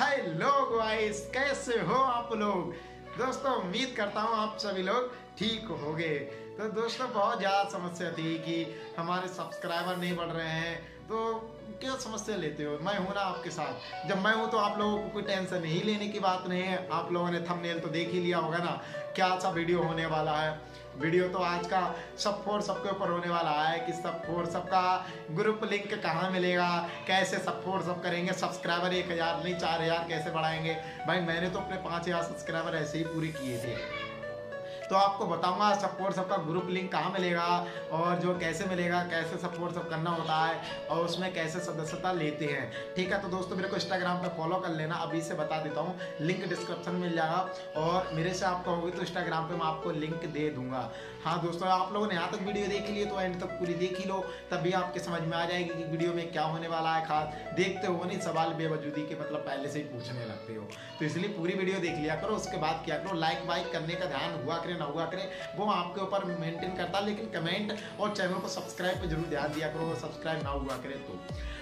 Hello guys कैसे हो आप लोग? दोस्तों उम्मीद करता हूँ आप सभी लोग ठीक हो गए। तो दोस्तों, बहुत ज़्यादा समस्या थी कि हमारे सब्सक्राइबर नहीं बढ़ रहे हैं। तो क्या समस्या लेते हो? मैं हूँ ना आपके साथ। जब मैं हूँ तो आप लोगों को कोई टेंशन नहीं लेने की बात नहीं है। आप लोगों ने थंबनेल तो देख ही लिया होगा ना, क्या सा वीडियो होने वाला है। वीडियो तो आज का सब फोर सबके ऊपर होने वाला है कि सब फोर सबका ग्रुप लिंक कहाँ मिलेगा? कैसे सब फोर सब करेंगे? सब्सक्राइबर एक हज़ार, नहीं चार हज़ार कैसे बढ़ाएँगे? भाई, मैंने तो अपने पाँच हज़ार सब्सक्राइबर ऐसे ही पूरे किए थे। तो आपको बताऊँगा सपोर्ट सबका ग्रुप लिंक कहाँ मिलेगा और जो कैसे मिलेगा, कैसे सपोर्ट सब करना होता है और उसमें कैसे सदस्यता लेते हैं। ठीक है तो दोस्तों मेरे को इंस्टाग्राम पर फॉलो कर लेना, अभी से बता देता हूँ लिंक डिस्क्रिप्शन में मिल जाएगा और मेरे से आपका होगी तो इंस्टाग्राम पर मैं आपको लिंक दे दूँगा। हाँ दोस्तों, आप लोगों ने यहाँ तक वीडियो देख ली तो एंड तक पूरी देख ही लो, तभी आपके समझ में आ जाएगी कि वीडियो में क्या होने वाला है खास। देखते हो नहीं, सवाल बेवजूदी के मतलब पहले से ही पूछने लगते हो। तो इसलिए पूरी वीडियो देख लिया करो, उसके बाद क्या करो लाइक वाइक करने का ध्यान हुआ करे ना हुआ करे। वो आपके ऊपर मेंटेन करता, लेकिन कमेंट और चैनल को सब्सक्राइब पे ज़रूर ध्यान दिया करो सब्सक्राइब ना हुआ करे तो।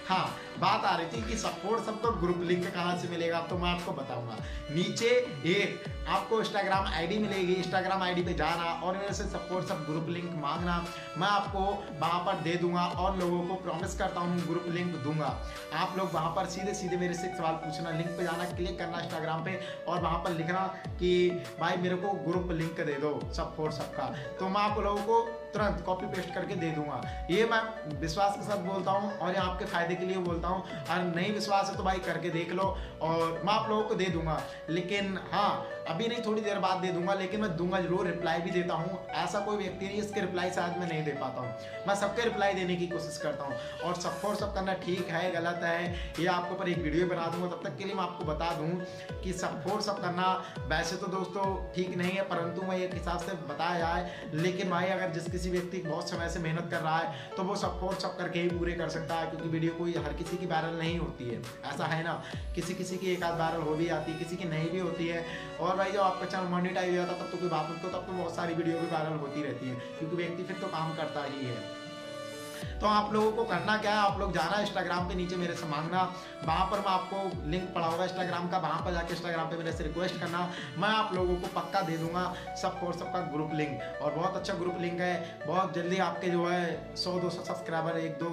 हाँ बात आ रही थी कि सपोर्ट सबको ग्रुप लिंक कहाँ से मिलेगा तो मैं आपको बताऊँगा। नीचे एक आपको इंस्टाग्राम आईडी मिलेगी। इंस्टाग्राम आईडी पे जाना और मेरे से सपोर्ट सब ग्रुप लिंक मांगना। मैं आपको वहाँ पर दे दूँगा और लोगों को प्रॉमिस करता हूँ ग्रुप लिंक दूँगा। आप लोग वहाँ पर सीधे सीधे मेरे से सवाल पूछना। लिंक पे जाना क्लिक करना इंस्टाग्राम पे और वहाँ पर लिखना कि, भाई मेरे को ग्रुप लिंक दे दो। सब फोर सबका। तो मैं आप लोगों को तुरंत कॉपी पेस्ट करके दे दूँगा। ये मैं विश्वास के साथ बोलता हूँ और ये आपके फ़ायदे के लिए बोलता हूँ। और नहीं विश्वास है तो भाई करके देख लो और मैं आप लोगों को दे दूँगा। लेकिन हाँ अभी नहीं, थोड़ी देर बाद दे दूँगा, लेकिन मैं दूँगा ज़रूर रिप्लाई भी देता हूँ। ऐसा कोई व्यक्ति नहीं इसके रिप्लाई शायद मैं नहीं दे पाता हूँ। मैं सबके रिप्लाई देने की कोशिश करता हूँ और सब फोर सब करना ठीक है, गलत है, ये आपके ऊपर एक वीडियो बना दूँगा। तब तक के लिए मैं आपको बता दूँ कि सब फोर सब करना वैसे तो दोस्तों ठीक नहीं है, परंतु मैं एक हिसाब से बताया जाए लेकिन भाई, अगर जिस किसी व्यक्ति बहुत समय से मेहनत कर रहा है तो वो सब फोर सब करके ही पूरे कर सकता है, क्योंकि वीडियो कोई हर किसी की वायरल नहीं होती है। ऐसा है ना? किसी किसी की एक आध वायरल हो भी आती है, किसी की नहीं भी होती है। और भाई जब आपका चैनल मोनिटाइज हो जाता तब तो कोई बात नहीं, तब तो बहुत सारी वीडियो भी वायरल होती रहती है, क्योंकि व्यक्ति फिर तो काम करता ही है। तो आप लोगों को करना क्या है? आप लोग जाना इंस्टाग्राम पे नीचे मेरे से मांगना। वहाँ पर मैं आपको लिंक पड़ा होगा इंस्टाग्राम का। वहाँ पर जाकर इंस्टाग्राम पे मेरे से रिक्वेस्ट करना। मैं आप लोगों को पक्का दे दूँगा सब और सबका ग्रुप लिंक और बहुत अच्छा ग्रुप लिंक है। बहुत जल्दी आपके जो है सौ, दो सौ सब्सक्राइबर एक, दो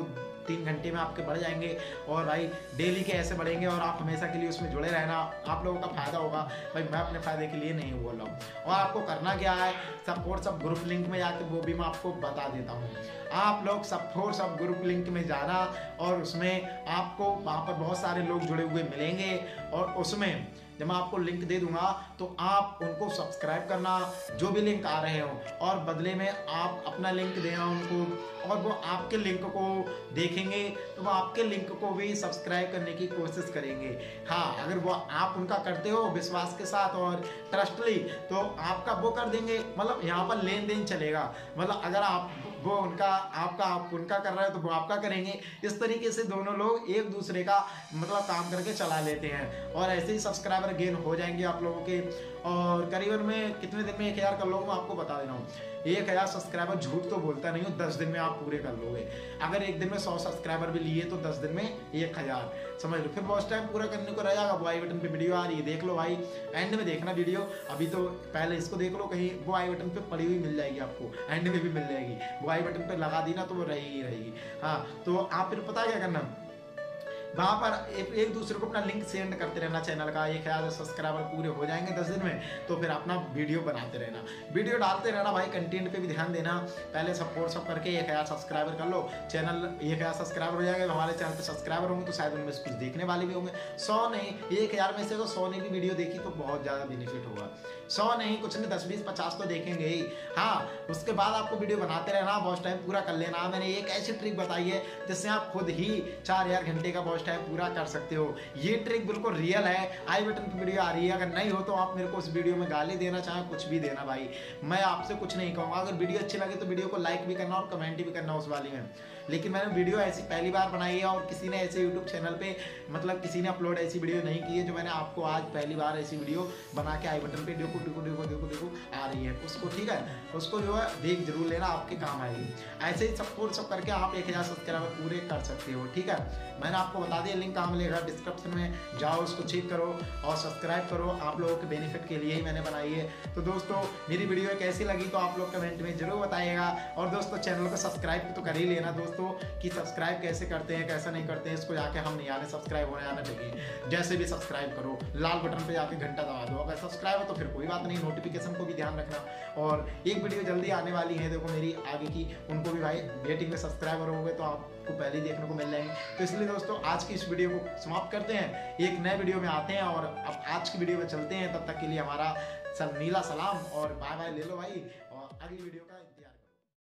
तीन घंटे में आपके बढ़ जाएँगे और भाई डेली के ऐसे बढ़ेंगे और आप हमेशा के लिए उसमें जुड़े रहना आप लोगों का फ़ायदा होगा। भाई मैं अपने फ़ायदे के लिए नहीं बोल रहा हूँ और आपको करना क्या है? सब सपोर्ट सब ग्रुप लिंक में जाके वो भी मैं आपको बता देता हूँ। आप लोग सब सपोर्ट सब ग्रुप लिंक में जाना और उसमें आपको वहाँ पर बहुत सारे लोग जुड़े हुए मिलेंगे और उसमें जब मैं आपको लिंक दे दूँगा तो आप उनको सब्सक्राइब करना, जो भी लिंक आ रहे हो। और बदले में आप अपना लिंक देना उनको, और वो आपके लिंक को देखेंगे तो वो आपके लिंक को भी सब्सक्राइब करने की कोशिश करेंगे। हाँ अगर वो आप उनका करते हो विश्वास के साथ और ट्रस्टली तो आपका वो कर देंगे। मतलब यहाँ पर लेन देन चलेगा। मतलब अगर आप वो उनका, आपका, आप उनका कर रहे हो तो वो आपका करेंगे। इस तरीके से दोनों लोग एक दूसरे का मतलब काम करके चला लेते हैं। और ऐसे ही सब्सक्राइबर गेन हो जाएँगे आप लोगों के। और करीबन में कितने दिन में एक हज़ार कर लोगे आपको बता दे रहा हूँ। एक हज़ार सब्सक्राइबर झूठ तो बोलता नहीं हूँ, दस दिन में आप पूरे कर लोगे। अगर एक दिन में सौ सब्सक्राइबर भी लिए तो दस दिन में एक हज़ार। समझ लो, फिर बहुत टाइम पूरा करने को रहेगा। वो आई बटन पे वीडियो आ रही है, देख लो भाई। एंड में देखना वीडियो अभी तो पहले इसको देख लो कहीं, वो आई बटन पे पड़ी हुई मिल जाएगी आपको। एंड में भी मिल जाएगी। वो बटन पे लगा दी ना तो वो रहेगी रहेगी। हाँ तो आप फिर पता क्या करना? वहाँ पर एक, एक दूसरे को अपना लिंक सेंड करते रहना चैनल का। एक हज़ार सब्सक्राइबर पूरे हो जाएँगे दस दिन में तो फिर अपना वीडियो बनाते रहना। वीडियो डालते रहना भाई कंटेंट पे भी ध्यान देना। पहले सपोर्ट सब करके एक हज़ार सब्सक्राइबर कर लो। चैनल एक हज़ार सब्सक्राइबर हो जाएगा। हमारे चैनल पर सब्सक्राइबर होंगे तो शायद उनमें से कुछ देखने वाले भी होंगे। सौ नहीं एक हज़ार में से तो सौ ने भी वीडियो देखी तो बहुत ज़्यादा बेनिफिट होगा। सौ नहीं कुछ नहीं दस बीस पचास तो देखेंगे ही। हाँ उसके बाद आपको वीडियो बनाते रहना। बहुत टाइम पूरा कर लेना। मैंने एक ऐसी ट्रिक बताई है जिससे आप खुद ही चार हज़ार घंटे का बहुत टाइम पूरा कर सकते हो। ये ट्रिक बिल्कुल रियल है। आई बटन की वीडियो आ रही है। अगर नहीं हो तो आप मेरे को उस वीडियो में गाली देना चाहे, कुछ भी देना भाई। मैं आपसे कुछ नहीं कहूँगा। अगर वीडियो अच्छी लगे तो वीडियो को लाइक भी करना और कमेंट भी करना उस वाली में। लेकिन मैंने वीडियो ऐसी पहली बार बनाई है और किसी ने ऐसे यूट्यूब चैनल पे मतलब किसी ने अपलोड ऐसी वीडियो नहीं की है जो मैंने आपको आज पहली बार ऐसी वीडियो बना के आई बटन पे। देखो देखो देखो देखो देखो, आ रही है। उसको ठीक है, उसको जो है देख ज़रूर लेना, आपके काम आएगी। ऐसे ही सपोर्ट सब करके आप एक हज़ार सब्सक्राइबर पूरे कर सकते हो, ठीक है? मैंने आपको बता दिया लिंक कहाँ मिलेगा डिस्क्रिप्शन में। जाओ, उसको चेक करो और सब्सक्राइब करो। आप लोगों के बेनिफिट के लिए ही मैंने बनाई है। तो दोस्तों, मेरी वीडियो कैसी लगी तो आप लोग कमेंट में ज़रूर बताइएगा। और दोस्तों चैनल को सब्सक्राइब तो कर ही लेना दोस्तों। कि सब्सक्राइब कैसे करते हैं, कैसा नहीं करते हैं, इसको जाके हम नहीं आने सब्सक्राइब होने आना चाहिए जैसे भी सब्सक्राइब करो, लाल बटन पे जाके घंटा दबा दो। अगर सब्सक्राइब हो तो फिर कोई बात नहीं नोटिफिकेशन को भी ध्यान रखना। और एक वीडियो जल्दी आने वाली है, देखो मेरी आगे की, उनको भी भाई वेटिंग में सब्सक्राइबर होंगे तो आपको पहले ही देखने को मिल जाएँगे। तो इसलिए दोस्तों, आज की इस वीडियो को समाप्त करते हैं। एक नए वीडियो में आते हैं और अब आज की वीडियो में चलते हैं। तब तक के लिए हमारा सब नीला सलाम और बाय बाय ले लो भाई। और अगली वीडियो का